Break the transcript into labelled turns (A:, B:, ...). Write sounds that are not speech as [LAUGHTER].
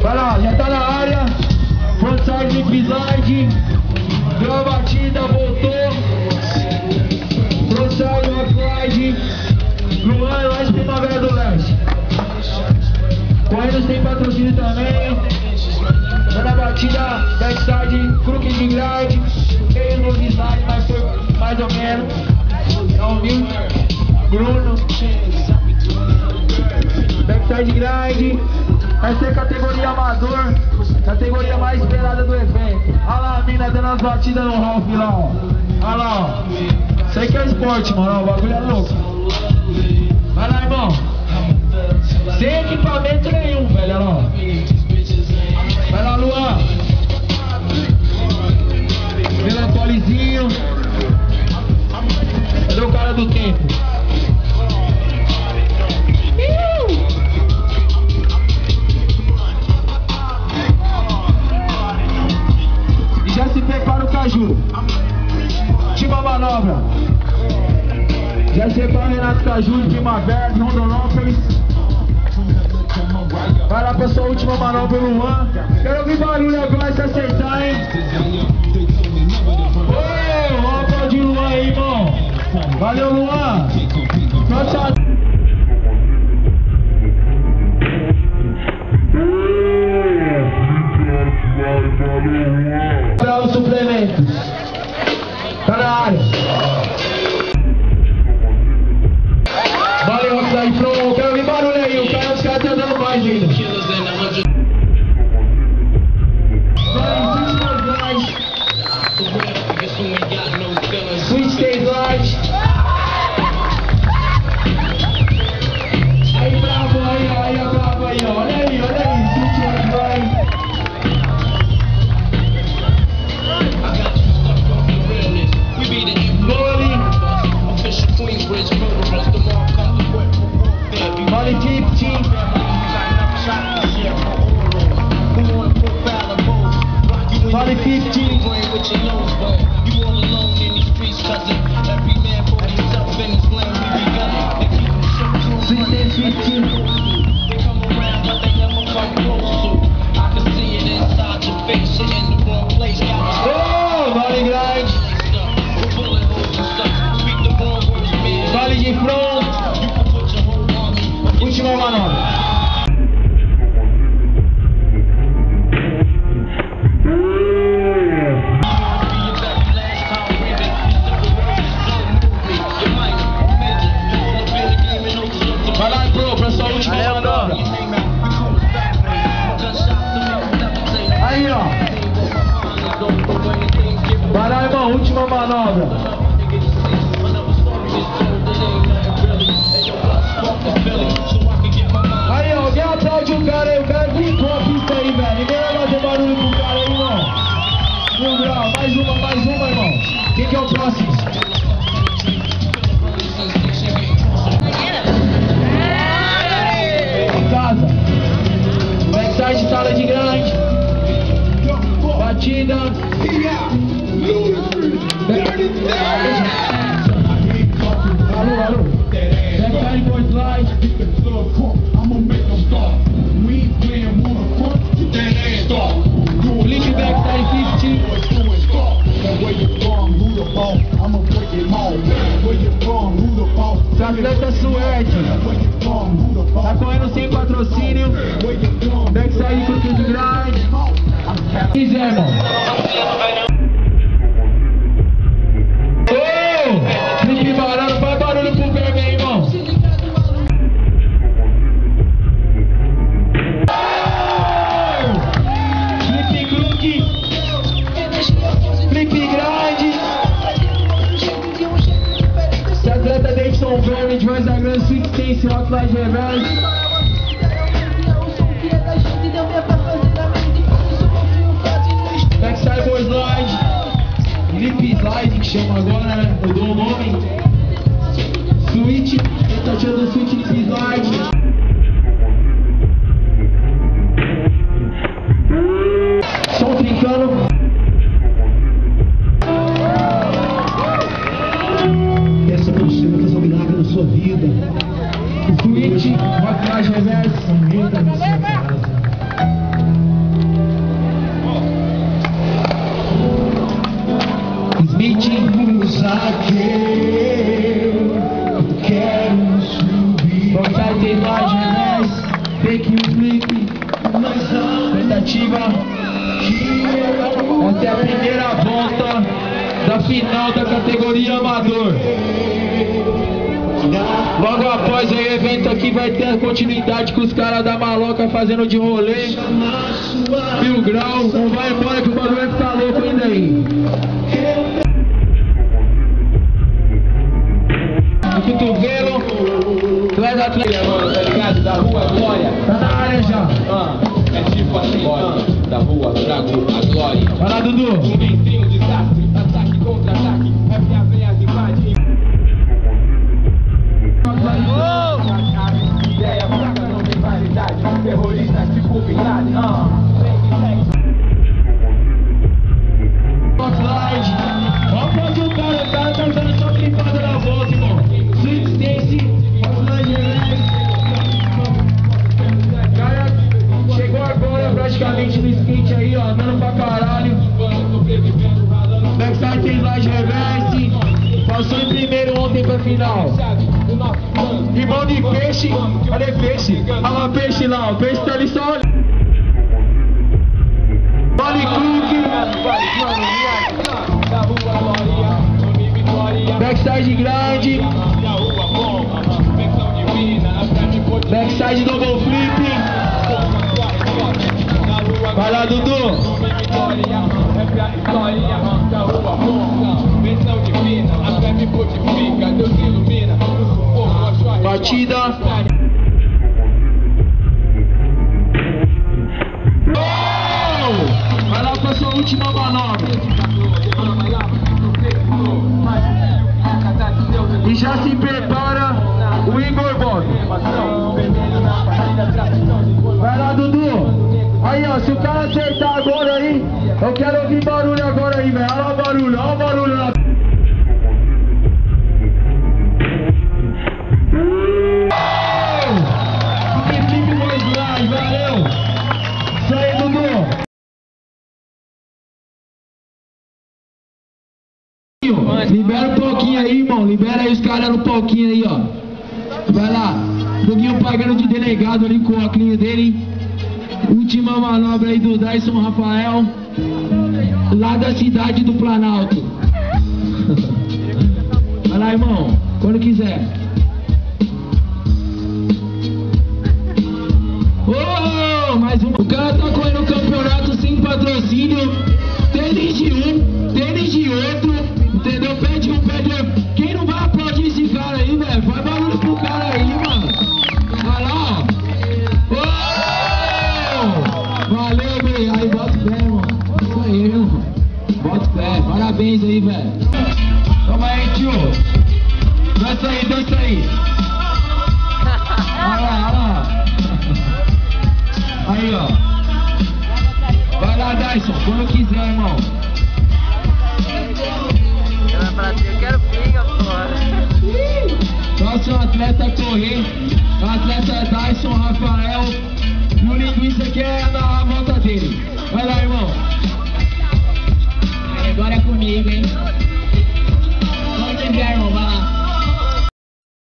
A: Vai lá, já tá na área. Frontside lip slide. Deu a batida, voltou. Frontside rock Luan, em Primavera do Leste. Correios tem patrocínio também. Dando a batida, backside, crooked de grade. Meio no slide, mas foi mais ou menos. É humilde. Bruno. Backside grind. Vai ser categoria amador. Categoria mais esperada do evento. Olha lá a mina dando as batidas no Ralph lá, ó. Olha lá, ó. Isso que é esporte, mano. O bagulho é louco. Vai lá, irmão. Sem equipamento nenhum, velho. Olha lá. Vai lá, Luan. Caju. Última manobra. Já se prepara o Renato Caju Primavera, Rondonópolis. Vai lá pra sua última manobra, Luan. Quero ouvir barulho agora se acertar, hein? Ô, ó, aplaudir Luan aí, irmão. Valeu, Luan. she know grau, mais uma, mais uma, irmão. Quem que é o próximo? Irmão. Ô! Flip barulho, faz barulho pro vermelho, irmão. Flip crook. Flip grande. Atleta Davidson Verme, Voz da Grande, Sweet Stance, Hotline Reverse. Lip Slide, que chama agora, né? Mudou o nome. Switch, tentativa do Switch Lip Slide. É a primeira volta da final da categoria amador. Logo após o evento aqui vai ter a continuidade com os caras da maloca fazendo de rolê. Mil grau, não vai embora que o bagulho vai ficar pra final. Irmão de peixe, cadê peixe? Olha lá, peixe lá, o peixe tá ali só olhando. Vale. Backside grande, backside double flip. Vai lá, Dudu. Batida. Vai lá pra sua última manobra. E já se prepara o Igor Bob. Vai lá, Dudu. Aí, ó, se o cara acertar agora aí, eu quero ouvir barulho agora aí, velho. Libera um pouquinho aí, irmão. Libera aí os caras no palquinho aí, ó. Vai lá. Foguinho pagando de delegado ali com o óculos dele. Última manobra aí do Dyson Rafael. Lá da cidade do Planalto. [LAUGHS] Vai lá, irmão. Quando quiser. Ô, mais um. O cara tá correndo o campeonato sem patrocínio. Dança aí, dança aí. Olha lá, olha lá. [LAUGHS] Aí, ó. Vai lá, Dyson, quando quiser, irmão.
B: Eu quero briga, [LAUGHS] porra.
A: Próximo atleta a correr, o atleta Dyson Rafael. E o linguiça quer dar a volta